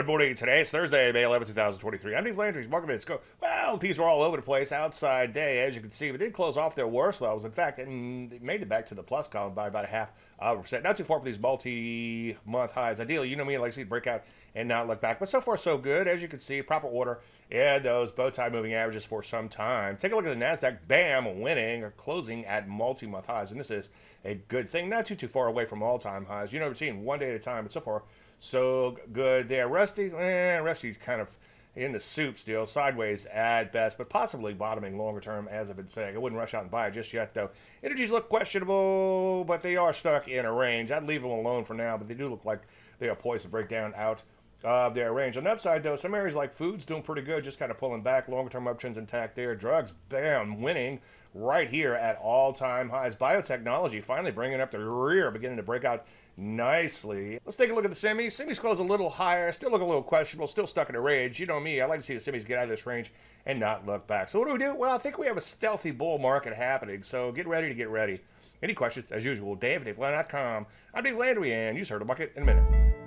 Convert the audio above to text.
Good morning. Today it's Thursday, May 11, 2023. I'm Dave Landry's market minutes go. Well, the were all over the place outside day, as you can see, but did close off their worst levels. In fact, it made it back to the plus column by about a half uh, percent. Not too far from these multi-month highs. Ideally, you know me, I like to see break out and not look back. But so far, so good. As you can see, proper order and those bow tie moving averages for some time. Take a look at the NASDAQ. Bam, winning or closing at multi-month highs. And this is a good thing. Not too, too far away from all-time highs. You know, we're seeing one day at a time, but so far, so good there. Rusty, eh, Rusty kind of in the soup still, sideways at best, but possibly bottoming longer term, as I've been saying. I wouldn't rush out and buy it just yet, though. Energies look questionable, but they are stuck in a range. I'd leave them alone for now, but they do look like they are poised to break down out of their range. On the upside, though, some areas like foods doing pretty good, just kind of pulling back. Longer term uptrends intact there. Drugs, bam, winning right here at all time highs. Biotechnology finally bringing up the rear, beginning to break out nicely. Let's take a look at the semis. Semis close a little higher, still look a little questionable, still stuck in a range. You know me, I like to see the semis get out of this range and not look back. So what do we do? Well, I think we have a stealthy bull market happening, so get ready to get ready. Any questions, as usual, Dave at DaveLandry.com. I'm Dave Landry, and you heard the market in a minute.